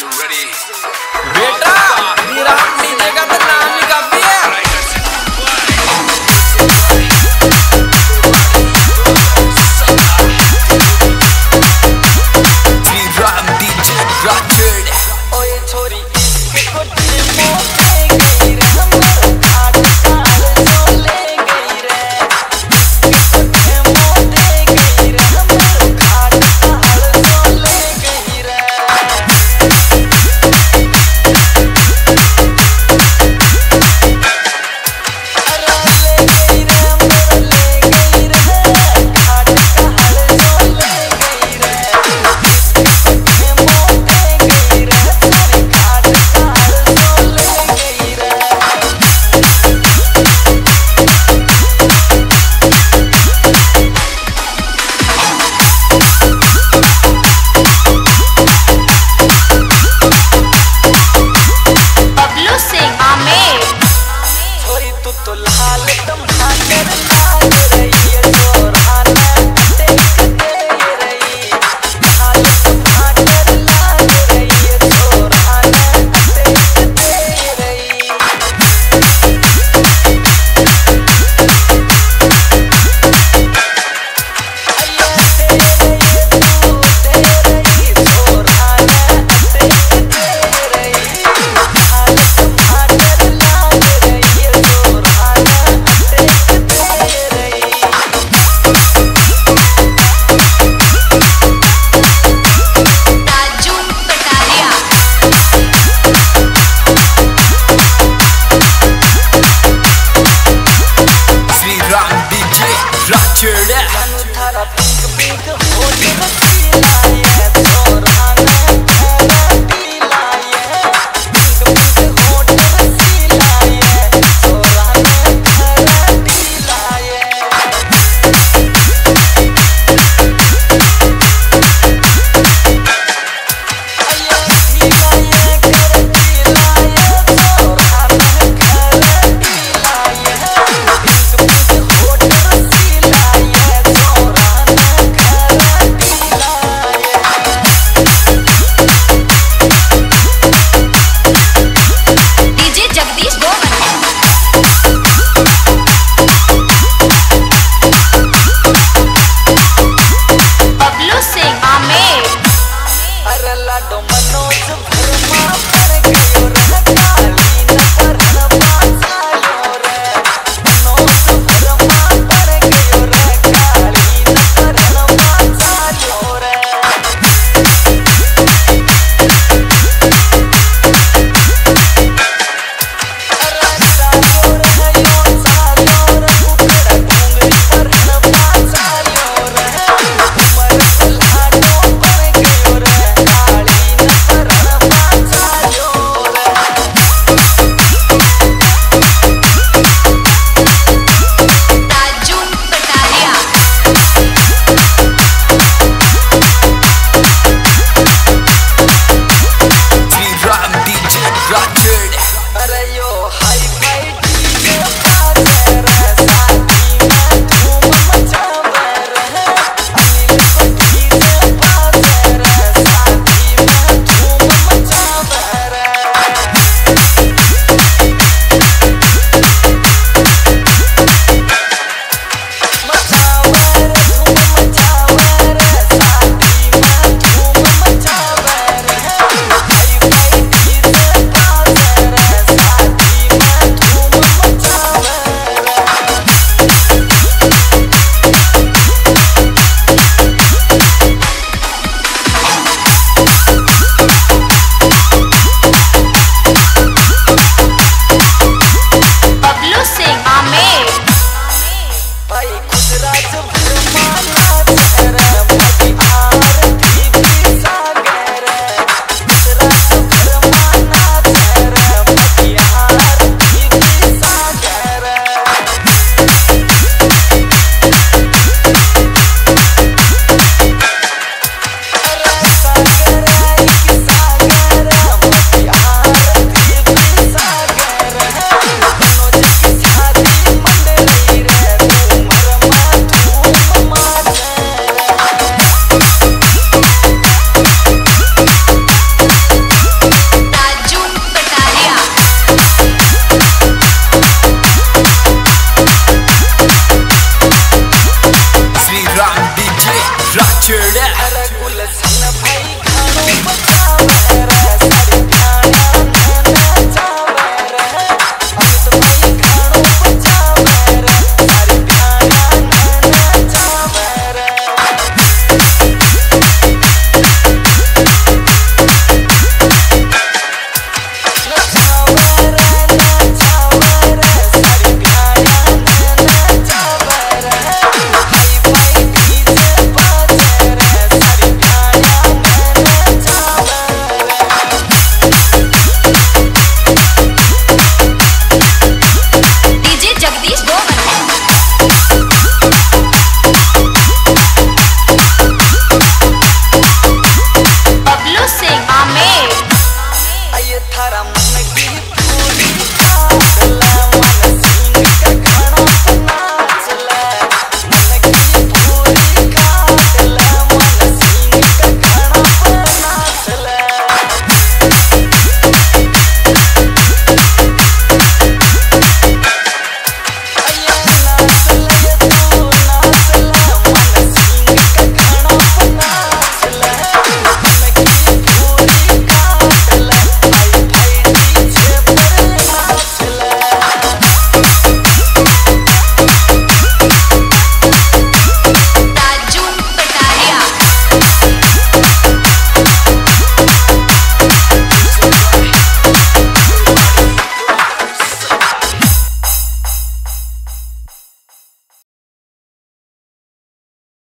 you ready? तू तो लाल टमाटर लाग عرق ولا سحنا بحي كانوا بطالة